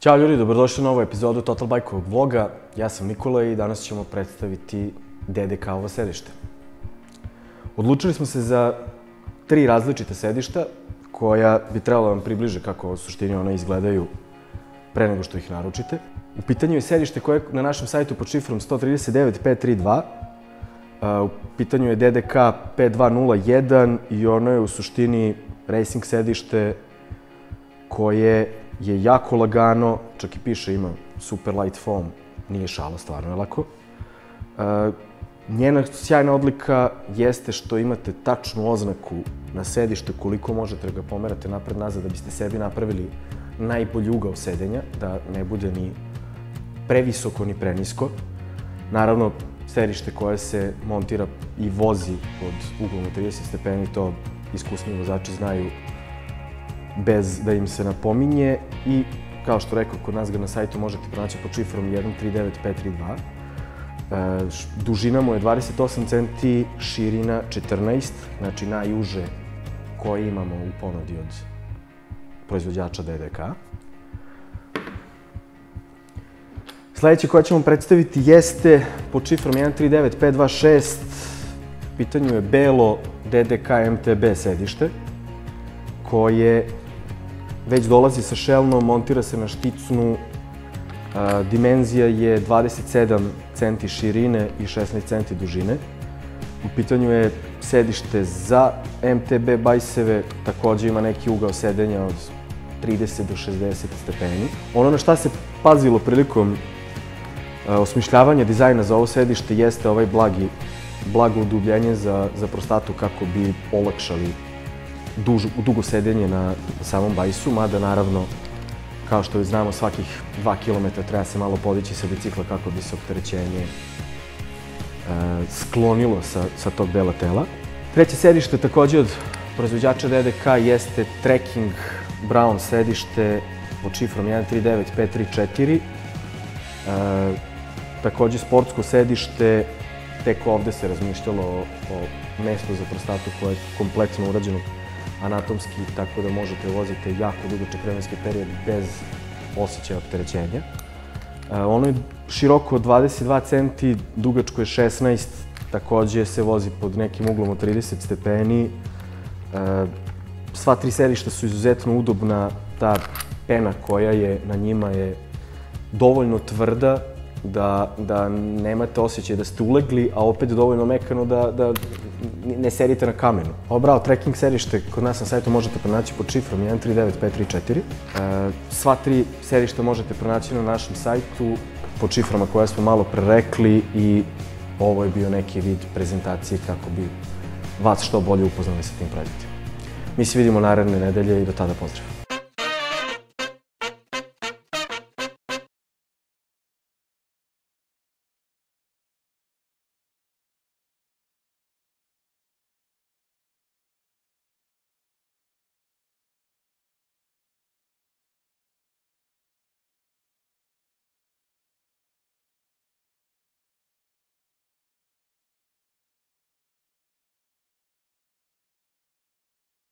Ćao ljudi, dobrodošli na novu epizodu Total Bike-ovog vloga. Ja sam Nikola i danas ćemo predstaviti DDK-ovo sedište. Odlučili smo se za tri različite sedišta koja bi trebalo da vam približe kako u suštini one izgledaju pre nego što ih naručite. U pitanju je sedište koje je na našem sajtu pod šifrom 139.532. U pitanju je DDK 5201 i ono je u suštini racing sedište koje je jako lagano, čak i piše ima super light foam, nije šala, stvarno je lako. E, njena sjajna odlika jeste što imate tačnu oznaku na sedište koliko možete da ga pomerate napred-nazad da biste sebi napravili najbolji ugao sedenja, da ne bude ni previsoko ni prenisko. Naravno, sedište koje se montira i vozi pod uglom od 30 stepeni, to iskusni vozači znaju bez da im se napominje i kao što rekao, kod nas ga na sajtu možete pronaći pod šifrom 139532. E, dužina mu je 28 cm, širina 14, znači najuže koje imamo u ponudi od proizvođača DDK. Sledeće koje ćemo predstaviti jeste pod šifrom 139526. U pitanju je belo DDK MTB sedište koje već dolazi sa šelnom, montira se na šticnu, dimenzija je 27 cm širine i 16 cm dužine. U pitanju je sedište za MTB bajseve, takođe ima neki ugao sedenja od 30 do 60 stepeni. Ono na šta se pazilo prilikom osmišljavanja dizajna za ovo sedište jeste ovaj blagi, blago udubljenje za, za prostatu kako bi olakšali duž, dugo sedenje na samom bajsu, mada naravno, kao što znamo, svakih 2 km treba se malo podići sa bicikla kako bi se opterećenje e, sklonilo sa, sa tog dela tela. Treće sedište takođe od proizvođača DDK jeste Trekking Brown sedište pod šifrom 139534. E, takođe sportsko sedište, tek ovde se razmišljalo o, o mestu za prostatu koje je kompletno urađeno anatomski, tako da možete voziti jako dugačak vremenski period bez osjećaja opterećenja. E, ono je široko 22 cm, dugačko je 16, takođe se vozi pod nekim uglom od 30 stepeni. E, sva tri sedišta su izuzetno udobna, ta pena koja je na njima je dovoljno tvrda da, da nemate osjećaj da ste ulegli, a opet dovoljno mekano da, da ne serite na kamenu. Ovo bravo, trekking serište kod nas na sajtu možete pronaći pod šifrom 139534. E, sva tri serišta možete pronaći na našem sajtu pod šiframa koje smo malo prerekli i ovo je bio neki vid prezentacije kako bi vas što bolje upoznali sa tim projektima. Mi se vidimo naredne nedelje i do tada pozdrav.